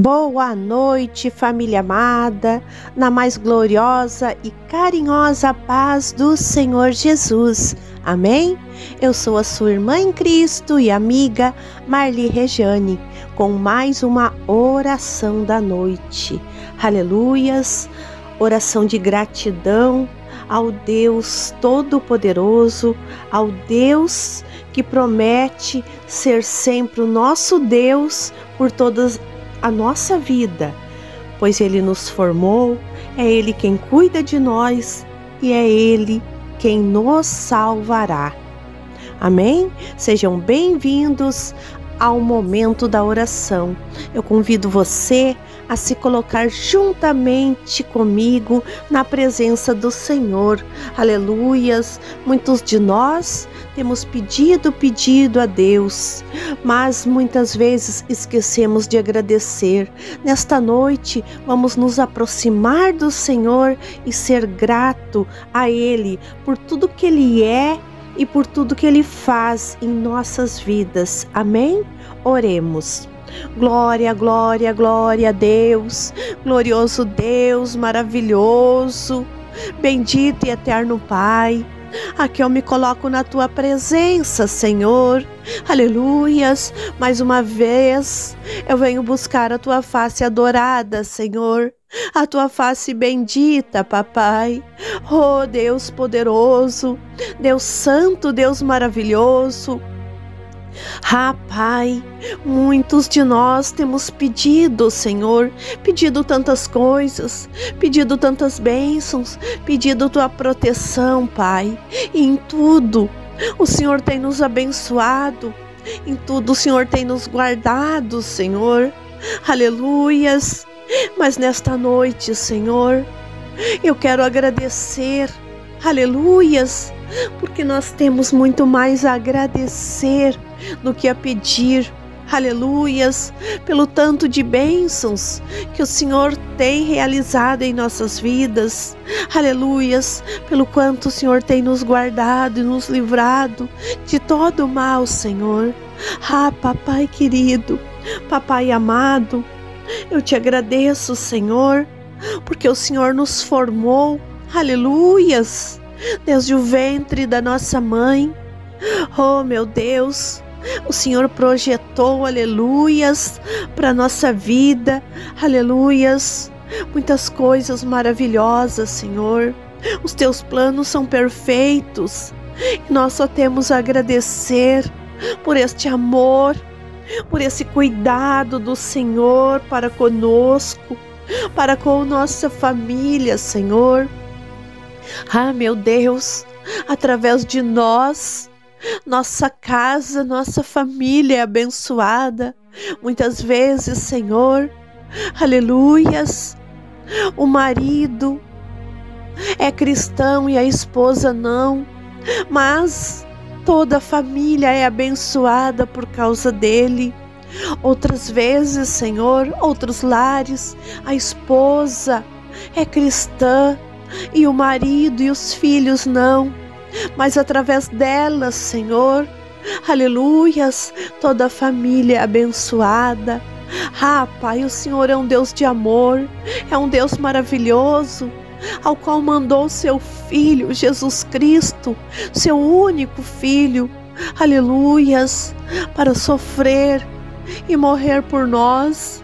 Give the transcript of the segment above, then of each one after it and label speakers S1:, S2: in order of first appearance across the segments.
S1: Boa noite, família amada, na mais gloriosa e carinhosa paz do Senhor Jesus. Amém? Eu sou a sua irmã em Cristo e amiga Marli Rejane, com mais uma oração da noite. Aleluias! Oração de gratidão ao Deus Todo-Poderoso, ao Deus que promete ser sempre o nosso Deus por todas a nossa vida, pois Ele nos formou, é Ele quem cuida de nós e é Ele quem nos salvará. Amém? Sejam bem-vindos ao momento da oração. Eu convido você a se colocar juntamente comigo na presença do Senhor. Aleluias! Muitos de nós temos pedido, pedido a Deus, mas muitas vezes esquecemos de agradecer. Nesta noite, vamos nos aproximar do Senhor e ser grato a Ele por tudo que Ele é e por tudo que Ele faz em nossas vidas. Amém? Oremos. Glória, glória, glória a Deus, glorioso Deus, maravilhoso, bendito e eterno Pai. Aqui eu me coloco na tua presença, Senhor. Aleluias. Mais uma vez eu venho buscar a tua face adorada, Senhor. A tua face bendita, papai. Oh, Deus poderoso, Deus santo, Deus maravilhoso. Ah, Pai, muitos de nós temos pedido, Senhor, pedido tantas coisas, pedido tantas bênçãos, pedido tua proteção, Pai. E em tudo, o Senhor tem nos abençoado, em tudo o Senhor tem nos guardado, Senhor. Aleluias. Mas nesta noite, Senhor, eu quero agradecer, aleluias, porque nós temos muito mais a agradecer do que a pedir. Aleluias, pelo tanto de bênçãos que o Senhor tem realizado em nossas vidas. Aleluias, pelo quanto o Senhor tem nos guardado e nos livrado de todo o mal, Senhor. Ah, papai querido, papai amado, eu te agradeço, Senhor, porque o Senhor nos formou. Aleluias, desde o ventre da nossa mãe. Oh, meu Deus, o Senhor projetou, aleluias, para nossa vida, aleluias. Muitas coisas maravilhosas, Senhor. Os teus planos são perfeitos. Nós só temos a agradecer por este amor, por esse cuidado do Senhor para conosco, para com nossa família, Senhor. Ah, meu Deus, através de nós, nossa casa, nossa família é abençoada. Muitas vezes, Senhor, aleluias, o marido é cristão e a esposa não, mas toda a família é abençoada por causa dele. Outras vezes, Senhor, outros lares, a esposa é cristã e o marido e os filhos não mas através delas, Senhor, aleluias, toda a família é abençoada. Ah, Pai, o Senhor é um Deus de amor, é um Deus maravilhoso, ao qual mandou seu Filho, Jesus Cristo, seu único Filho, aleluias, para sofrer e morrer por nós.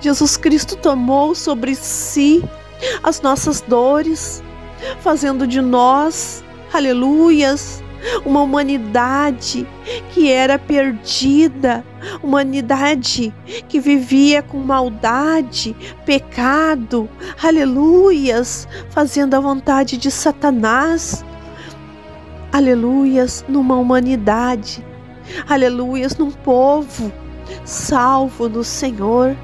S1: Jesus Cristo tomou sobre si as nossas dores, fazendo de nós aleluias, uma humanidade que era perdida, humanidade que vivia com maldade, pecado, aleluias, fazendo a vontade de Satanás, aleluias, numa humanidade, aleluias, num povo salvo no Senhor.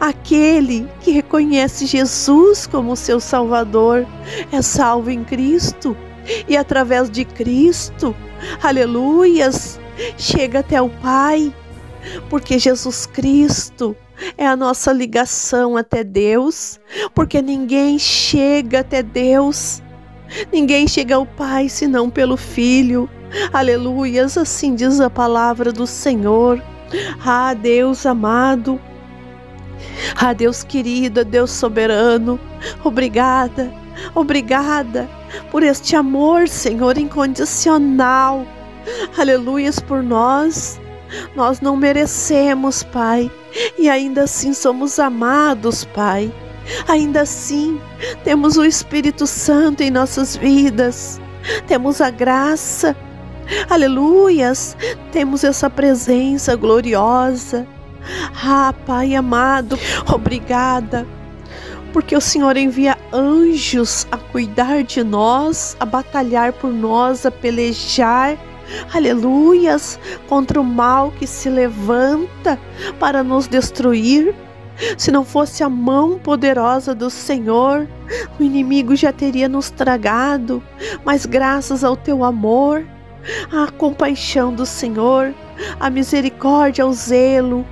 S1: Aquele que reconhece Jesus como seu Salvador é salvo em Cristo e através de Cristo, aleluias, chega até o Pai, porque Jesus Cristo é a nossa ligação até Deus, porque ninguém chega até Deus, ninguém chega ao Pai senão pelo Filho. Aleluias, assim diz a palavra do Senhor. Ah, Deus amado, Ah, Deus querido, Deus soberano, obrigada, obrigada por este amor, Senhor, incondicional. Aleluias por nós. Nós não merecemos, Pai, e ainda assim somos amados, Pai. Ainda assim, temos o Espírito Santo em nossas vidas, temos a graça, aleluias, temos essa presença gloriosa. Ah, Pai amado, obrigada, porque o Senhor envia anjos a cuidar de nós, a batalhar por nós, a pelejar aleluias, contra o mal que se levanta para nos destruir. Se não fosse a mão poderosa do Senhor, o inimigo já teria nos tragado, mas graças ao teu amor, à compaixão do Senhor, à misericórdia, ao zelo,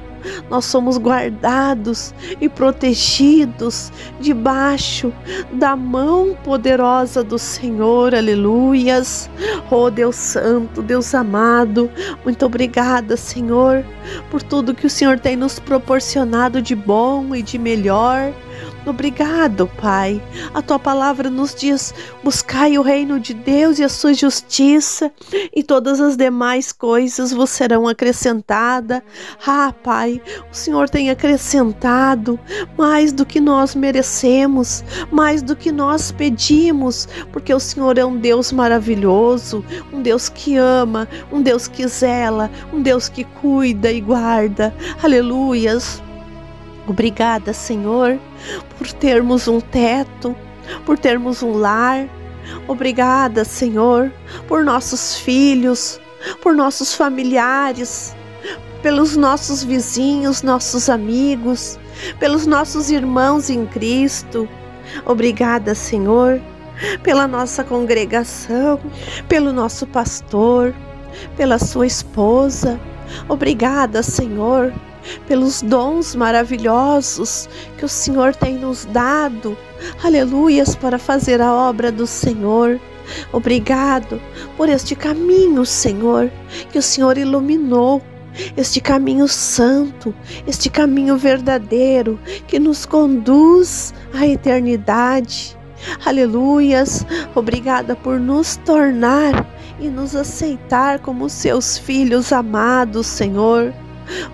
S1: nós somos guardados e protegidos debaixo da mão poderosa do Senhor, aleluias. Oh Deus Santo, Deus amado, muito obrigada, Senhor, por tudo que o Senhor tem nos proporcionado de bom e de melhor. Obrigado, Pai. A tua palavra nos diz: buscai o reino de Deus e a sua justiça, e todas as demais coisas vos serão acrescentadas. Ah, Pai, o Senhor tem acrescentado mais do que nós merecemos, mais do que nós pedimos, porque o Senhor é um Deus maravilhoso, um Deus que ama, um Deus que zela, um Deus que cuida e guarda. Aleluias. Obrigada, Senhor, por termos um teto, por termos um lar. Obrigada, Senhor, por nossos filhos, por nossos familiares, pelos nossos vizinhos, nossos amigos, pelos nossos irmãos em Cristo. Obrigada, Senhor, pela nossa congregação, pelo nosso pastor, pela sua esposa. Obrigada, Senhor, pelos dons maravilhosos que o Senhor tem nos dado. Aleluias para fazer a obra do Senhor. Obrigado por este caminho, Senhor, que o Senhor iluminou. Este caminho santo, este caminho verdadeiro que nos conduz à eternidade. Aleluias, obrigada por nos tornar e nos aceitar como seus filhos amados, Senhor.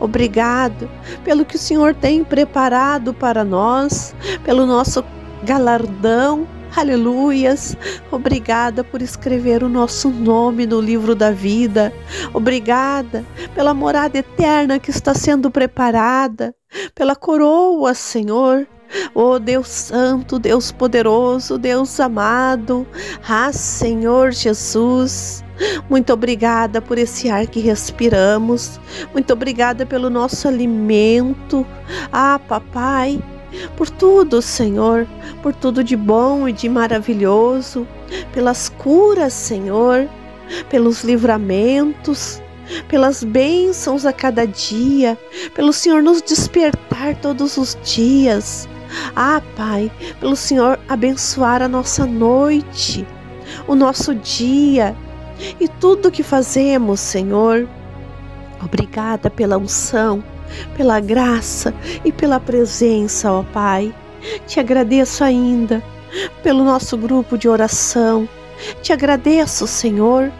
S1: Obrigado pelo que o Senhor tem preparado para nós, pelo nosso galardão. Aleluias! Obrigada por escrever o nosso nome no livro da vida. Obrigada pela morada eterna que está sendo preparada, pela coroa, Senhor. Oh Deus Santo, Deus poderoso, Deus amado. Ah, Senhor Jesus. Muito obrigada por esse ar que respiramos. Muito obrigada pelo nosso alimento. Ah, papai, por tudo, Senhor, por tudo de bom e de maravilhoso, pelas curas, Senhor, pelos livramentos, pelas bênçãos a cada dia, pelo Senhor nos despertar todos os dias. Ah, Pai, pelo Senhor abençoar a nossa noite, o nosso dia, e tudo que fazemos, Senhor. Obrigada pela unção, pela graça e pela presença, ó Pai. Te agradeço ainda pelo nosso grupo de oração. Te agradeço, Senhor.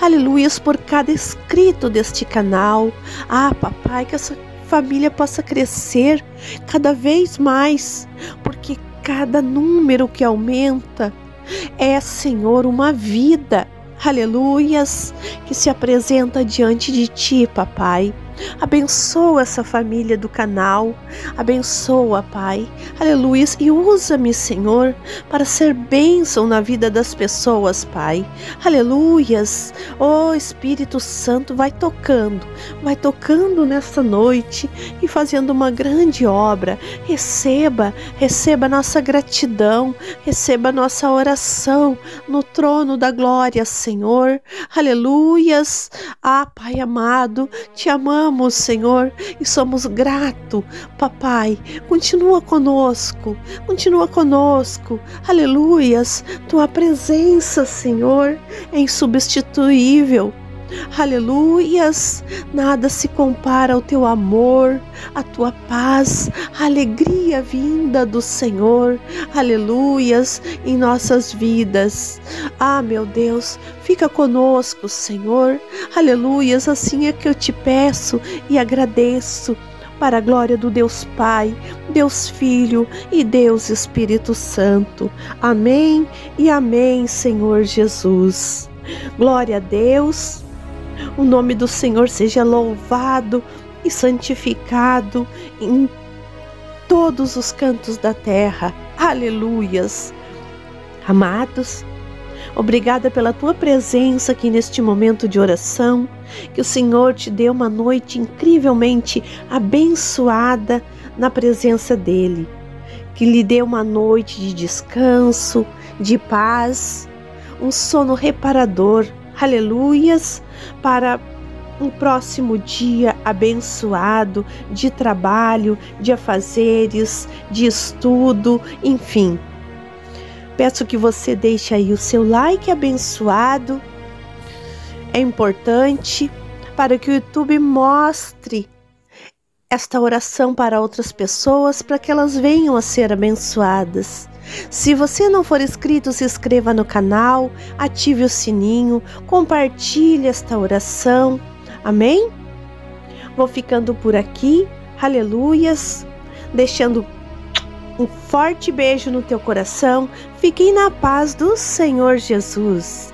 S1: Aleluias por cada escrito deste canal. Ah, papai, que essa família possa crescer cada vez mais, porque cada número que aumenta é, Senhor, uma vida aleluias, que se apresenta diante de ti, papai. Abençoa essa família do canal, abençoa, Pai, aleluia, e usa-me, Senhor, para ser bênção na vida das pessoas, Pai, aleluias. Oh Espírito Santo, vai tocando, vai tocando nesta noite e fazendo uma grande obra. Receba, receba nossa gratidão, receba nossa oração no trono da glória, Senhor, aleluias. Ah, Pai amado, te amamos amamos, Senhor, e somos gratos. Papai, continua conosco, continua conosco. Aleluias, tua presença, Senhor, é insubstituível. Aleluias! Nada se compara ao teu amor, à tua paz, a alegria vinda do Senhor. Aleluias! Em nossas vidas. Ah, meu Deus, fica conosco, Senhor. Aleluias! Assim é que eu te peço e agradeço para a glória do Deus Pai, Deus Filho e Deus Espírito Santo. Amém e amém, Senhor Jesus. Glória a Deus. O nome do Senhor seja louvado e santificado em todos os cantos da terra. Aleluias. Amados, obrigada pela tua presença aqui neste momento de oração. Que o Senhor te dê uma noite incrivelmente abençoada na presença dEle. Que lhe dê uma noite de descanso, de paz, um sono reparador. Aleluias! Para um próximo dia abençoado de trabalho, de afazeres, de estudo, enfim. Peço que você deixe aí o seu like abençoado. É importante para que o YouTube mostre esta oração para outras pessoas, para que elas venham a ser abençoadas. Se você não for inscrito, se inscreva no canal, ative o sininho, compartilhe esta oração. Amém? Vou ficando por aqui. Aleluias. Deixando um forte beijo no teu coração. Fiquem na paz do Senhor Jesus.